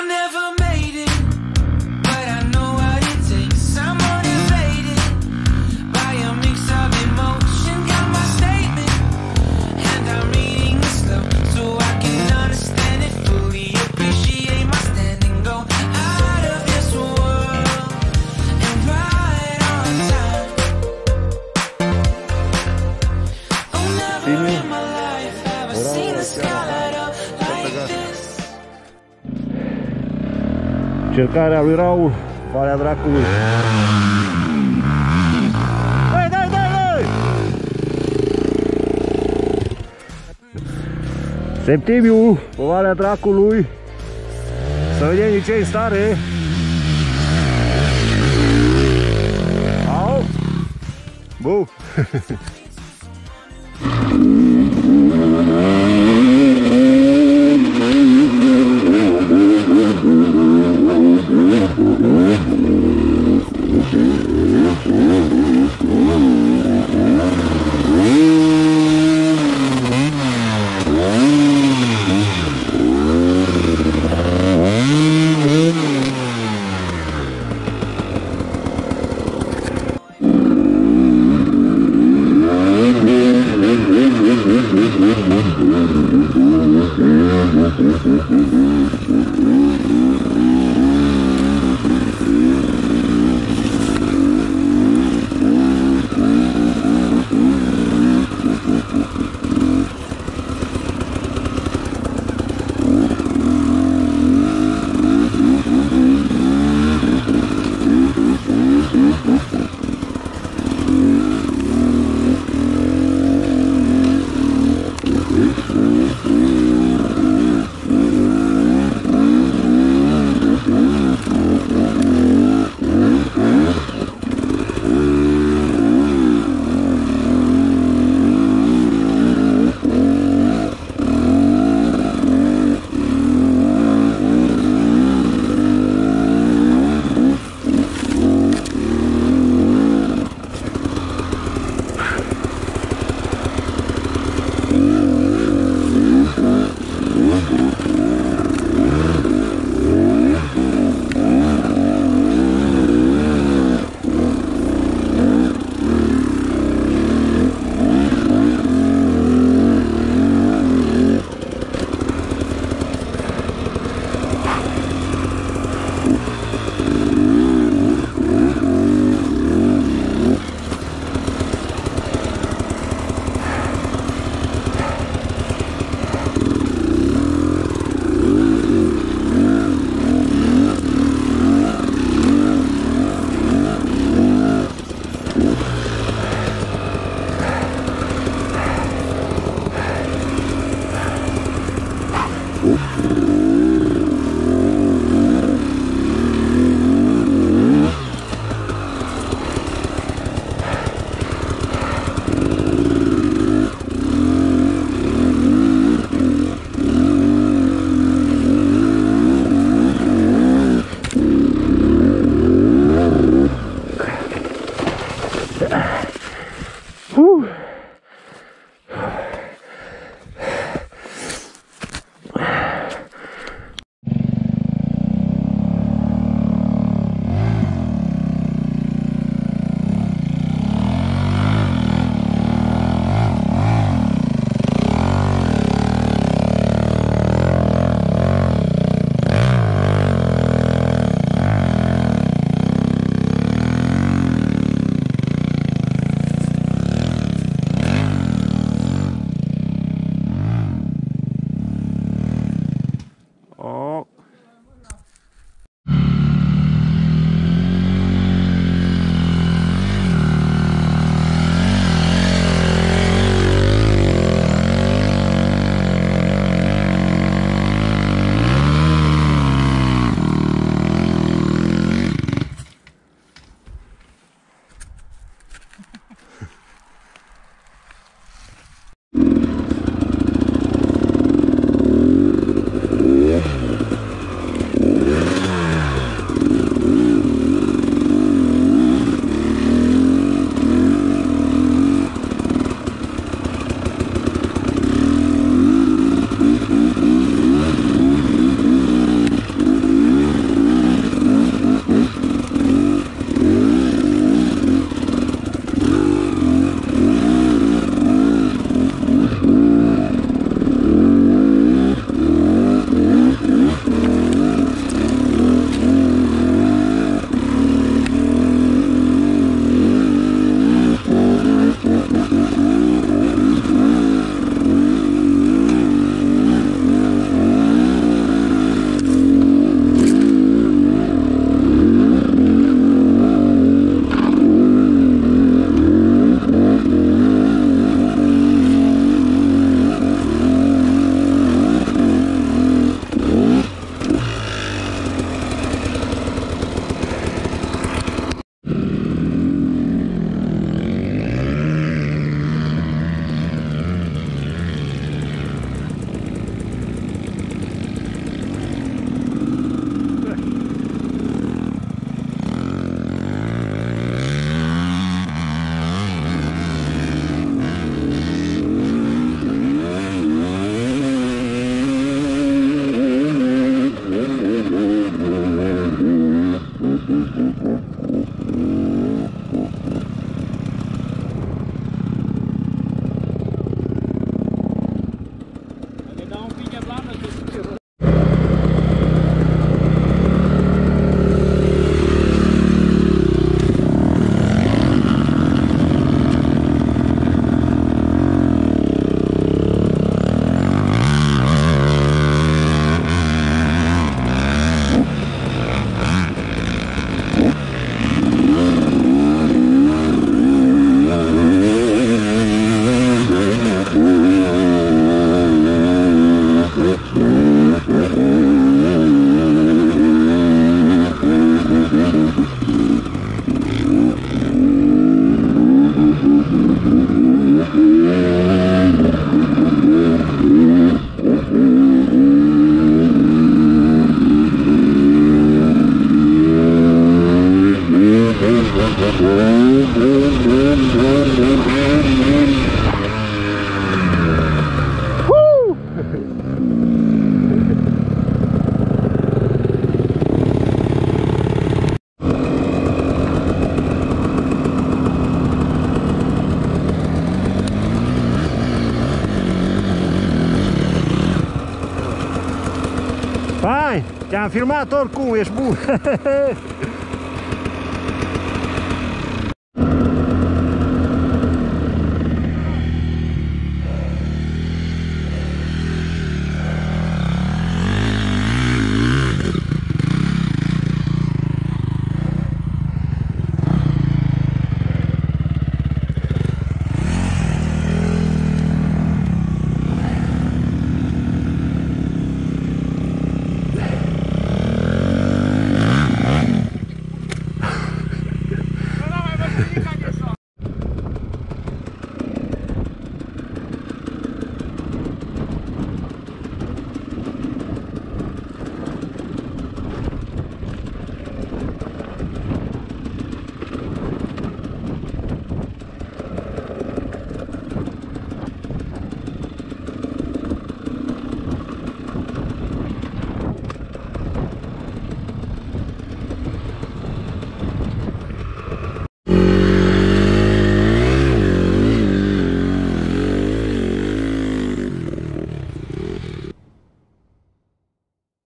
I never Încercarea lui Raul, Valea Dracului. Dai, dai, dai, dai! Septimiu, pe Valea Dracului. Să vedem de ce e stare. Au! Bu! Vai, te-am filmat oricum, ești bun!